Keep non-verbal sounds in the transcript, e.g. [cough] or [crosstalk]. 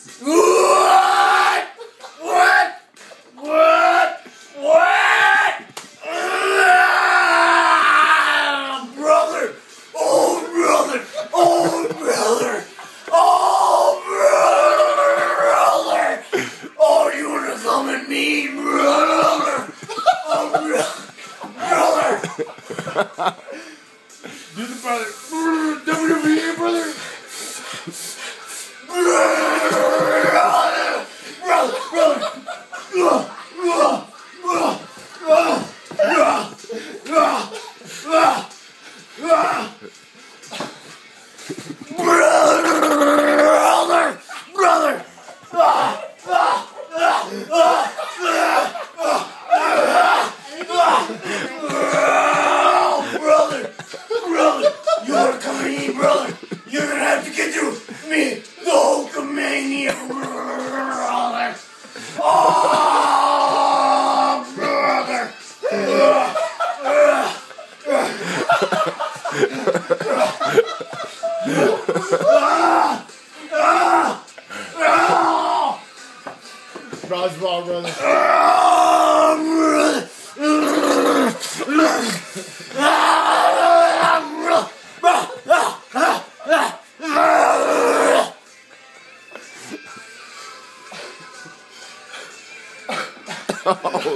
What? What? What? What? Ah, brother! Oh, brother! Oh, brother! Oh, brother! Oh, you wanna come and meet brother? Oh, brother! brother! Do the brother. WWE! me, the Hulkamania. oh, brother. ah, ah, ah. Roswell, brother. Ah, brother. [laughs] Holy